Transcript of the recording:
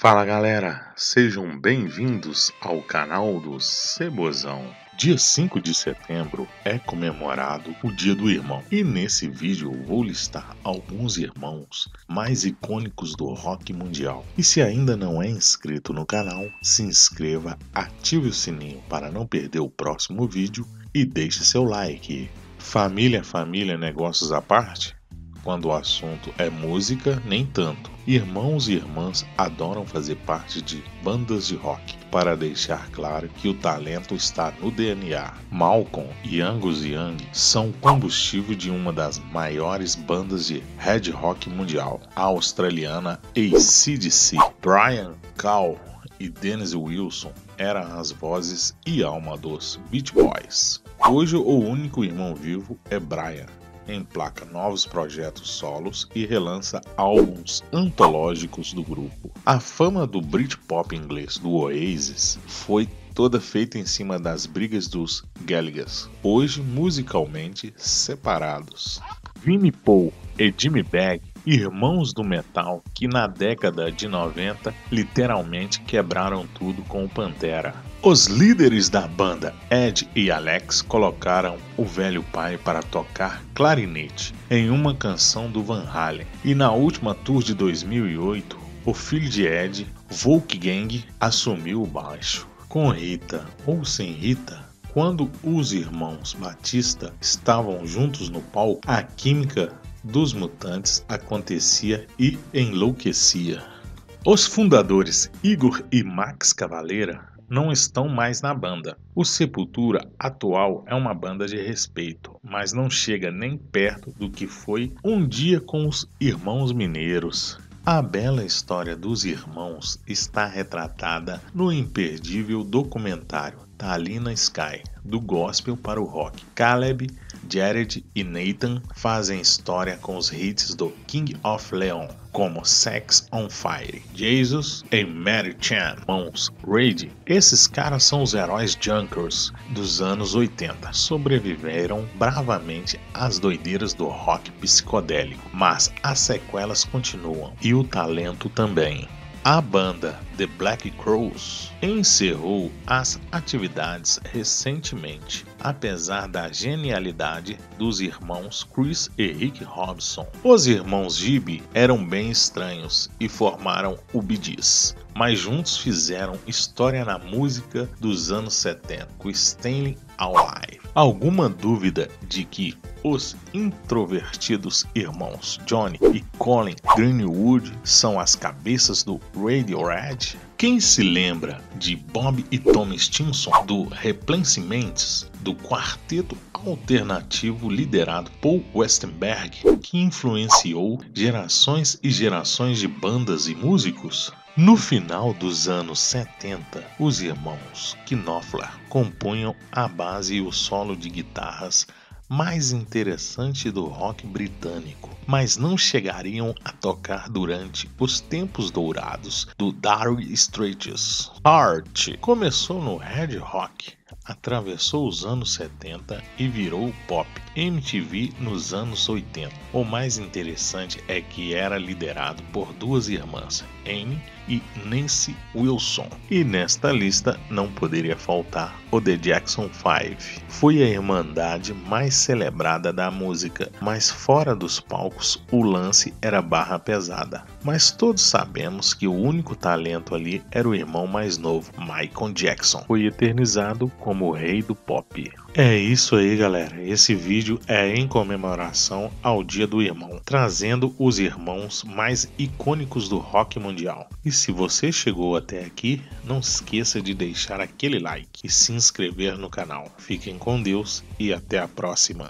Fala galera, sejam bem-vindos ao canal do Cebozão. Dia 5 de setembro é comemorado o Dia do Irmão e nesse vídeo vou listar alguns irmãos mais icônicos do rock mundial. E se ainda não é inscrito no canal, se inscreva, ative o sininho para não perder o próximo vídeo e deixe seu like. Família, família, negócios à parte? Quando o assunto é música, nem tanto. Irmãos e irmãs adoram fazer parte de bandas de rock, para deixar claro que o talento está no DNA. Malcolm e Angus Young são combustível de uma das maiores bandas de head rock mundial, a australiana ACDC. Brian Call e Dennis Wilson eram as vozes e alma dos Beach Boys. Hoje o único irmão vivo é Brian, emplaca novos projetos solos e relança álbuns antológicos do grupo. A fama do Britpop inglês do Oasis foi toda feita em cima das brigas dos Gallagher, hoje musicalmente separados. Vinnie Paul e Jimmy Page irmãos do metal que na década de 90 literalmente quebraram tudo com o Pantera. Os líderes da banda, Ed e Alex, colocaram o velho pai para tocar clarinete em uma canção do Van Halen. E na última tour de 2008, o filho de Ed, Wolfgang, assumiu o baixo. Com Rita ou sem Rita, quando os irmãos Batista estavam juntos no palco, a química dos mutantes acontecia e enlouquecia. Os fundadores Igor e Max Cavaleira não estão mais na banda. O Sepultura atual é uma banda de respeito, mas não chega nem perto do que foi um dia com os Irmãos Mineiros. A bela história dos irmãos está retratada no imperdível documentário Talina Sky, do gospel para o rock. Caleb Jared e Nathan fazem história com os hits do King of Leon, como Sex on Fire, Jesus e Mary Chan, Mons, Raid. Esses caras são os heróis junkers dos anos 80. Sobreviveram bravamente às doideiras do rock psicodélico, mas as sequelas continuam e o talento também. A banda The Black Crows encerrou as atividades recentemente, apesar da genialidade dos irmãos Chris e Rick Robson. Os irmãos Gibby eram bem estranhos e formaram o Gees, mas juntos fizeram história na música dos anos 70 com Stanley Alive. Alguma dúvida de que os introvertidos irmãos Johnny e Colin Greenwood são as cabeças do Radiohead? Quem se lembra de Bob e Tom Stinson do Replensiments, do quarteto alternativo liderado por Westenberg, que influenciou gerações e gerações de bandas e músicos? No final dos anos 70, os irmãos Knopfler compunham a base e o solo de guitarras mais interessante do rock britânico, mas não chegariam a tocar durante os tempos dourados do Dire Straits. Art começou no Red Rock, atravessou os anos 70 e virou pop MTV nos anos 80. O mais interessante é que era liderado por duas irmãs, Amy e Nancy Wilson. E nesta lista não poderia faltar o The Jackson 5. Foi a irmandade mais celebrada da música, mas fora dos palcos o lance era barra pesada. Mas todos sabemos que o único talento ali era o irmão mais novo, Michael Jackson. Foi eternizado como o rei do pop. É isso aí, galera. Esse vídeo é em comemoração ao Dia do Irmão, trazendo os irmãos mais icônicos do rock mundial. E se você chegou até aqui, não esqueça de deixar aquele like e se inscrever no canal. Fiquem com Deus e até a próxima.